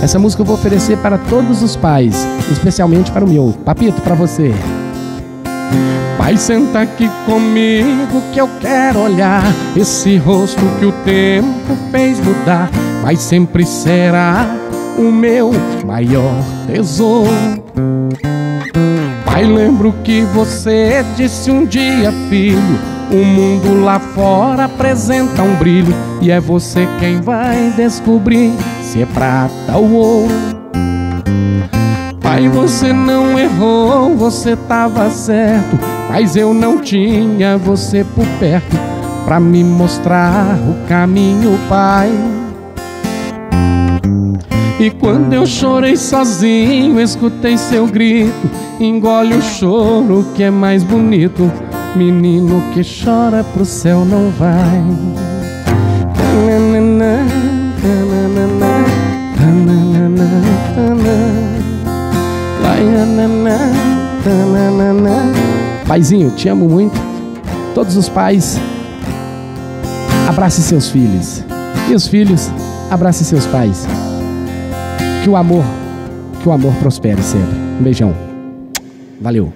Essa música eu vou oferecer para todos os pais, especialmente para o meu. Papito, para você. Pai, senta aqui comigo que eu quero olhar esse rosto que o tempo fez mudar. Mas sempre será o meu maior tesouro. Pai, lembro que você disse um dia, filho. O mundo lá fora apresenta um brilho e é você quem vai descobrir se é prata ou ouro. Pai, você não errou, você tava certo, mas eu não tinha você por perto pra me mostrar o caminho, pai. E quando eu chorei sozinho, escutei seu grito, engole o choro que é mais bonito. Menino que chora pro céu não vai. Paizinho, te amo muito. Todos os pais, abrace seus filhos. E os filhos, abrace seus pais. Que o amor, que o amor prospere sempre. Um beijão. Valeu.